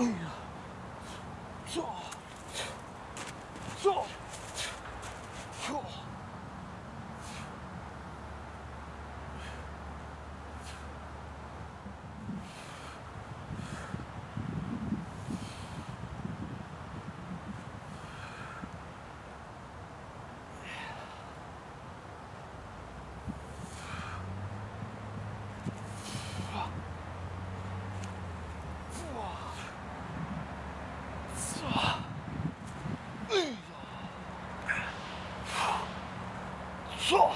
哎呀呀呀不错